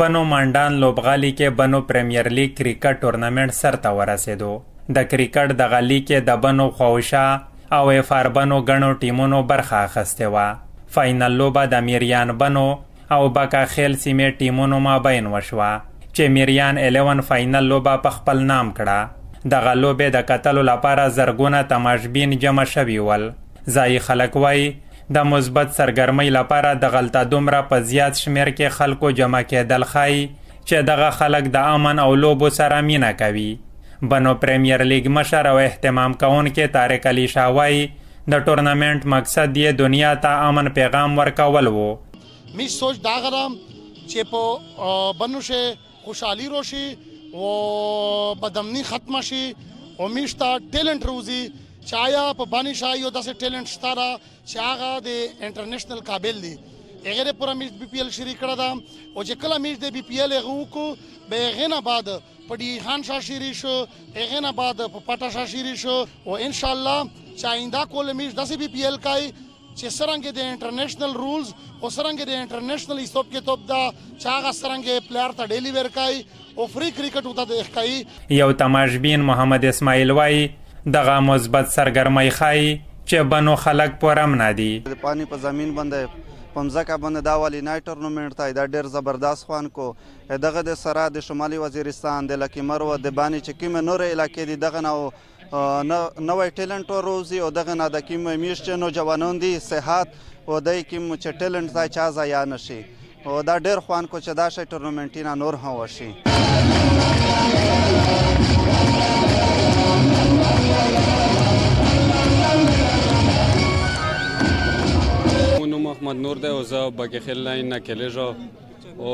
بنو مانډان لوبغالي کې بنو پریمیر لیګ کرکټ ټورنمنټ سرته ورسېدو د کرکټ د غالي کې د بنو خوشا او اف آر بنو ګڼو ټیمونو برخه اخیستې وه فاینل لوبه د میریان بنو او بکا خېل سیمې ټیمونو مابین وشوه چې میریان الیون فاینل لوبه په خپل نام کړه. دغه لوبې د کتلو لپاره زرګونه تماشبین جمع شوي ول. ځايي خلک وايي، د مثبت سرګرمۍ لپاره دغلته دومره په زیات شمېر کې خلکو جمع کېدل ښايي چې دغه خلک د امن او لوبو سره مینه کوي. بنو پریمیر لیګ مشر او اهتمام کوونکی طارق علي شاه وايي، د ټورنمنټ مقصد یې دنیا ته امن پیغام ورکول وو. می سوچ دا غرام چې په بنو شي خوشحالي روشي او بدمني ختمه شي او میشته ټیلنټ روزي چې آیا په باندې شای یو داسې ټیلنټ شته را چې هغه د انټرنیشنل قابل دی هغه د پوره میچ بي پي ایل شری کړه دا او چې کله میچ د بي پي ایل هغه وکړو به هغه نه بعد په ډي خان شاه شری شو هغه نه بعد په پټا شاه شری شو او ان شاء الله چې آینده کول میچ داسې بي پي ایل کای چې سرنګ د انټرنیشنل رولز او سرنګ د انټرنیشنل ایستوب کې توپ دا چاغه سرنګ پلیئر ته ډیلی ورکای او فری کرکټ وته د اخکای یو تماشبین محمد اسماعیل وای دغه مثبت سرګرمۍ خای چې بنو خلک پورم نه دي د پانی په زمين باندې پمزکه باندې دا والی نای ټورنمنټ ته دا ډیر زبردست خوان کو دغه د سره د شمالي وزیرستان د لکیمرو د بانی چې کوم نور علاقې دي دغه نو نوی ټیلنټ و روزی او دغه ناده کیم همیش چې نو جوانان دی صحت او دای کیم چې ټیلنټ ځای چا ځای نشي او دا ډیر خوان کو چې دا شی ټورنمنټینا نور هم وشي محمد نور دی او زه بګې خیل لاین نه کلیږم او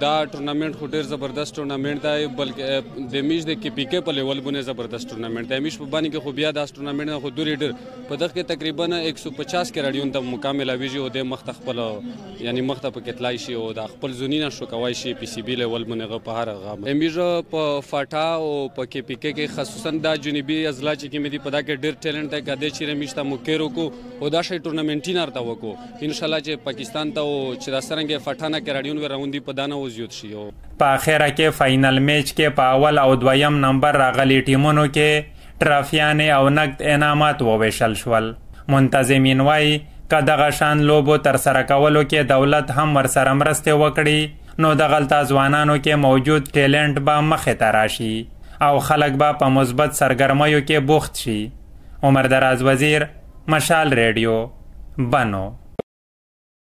دا ټورنمنټ خو ډیر زبردست ټورنمنټ دی بلکې د میش د کې پی کې په لیول باندې زبردست ټورنمنټ دی میش په باندې کې خو بیا دا ټورنمنټ خو دوری ډیر په دغه کې تقریبا 150 کراډیون ته مکمل اویږي او د مخته خپل یعنی مخته په کتلای شي او دا خپل زونینا شو کوي شي پی سی بی لیول باندې غو په هر غو میش په فاټا او په کې پی کې کې خصوصا دا جنوبي اضلاع چې کې مې دی په دا کې ډیر ټیلنټ دی کده چې میش ته مو کېرو کو او دا شي ټورنمنټ نه ارته وکړو ان شاء الله چې پاکستان ته او چې دا سرنګ فټانه کې راډیون وروندي په دانه وزیوت شي په اخره کې فاینل میچ کې په اول او دویم نمبر راغلي ټیمونو کې ټرافیانې او نقد انعامات وویشل شول منتظمین وایي که دغه شان لوبو تر سره کولو کې دولت هم ورسره مرستې وکړي نو دغلته ځوانانو کې موجود ټیلنټ به مخې ته راشي او خلک به په مثبت سرګرمیو کې بوخت شي عمر دراز وزیر مشال ریډیو بنو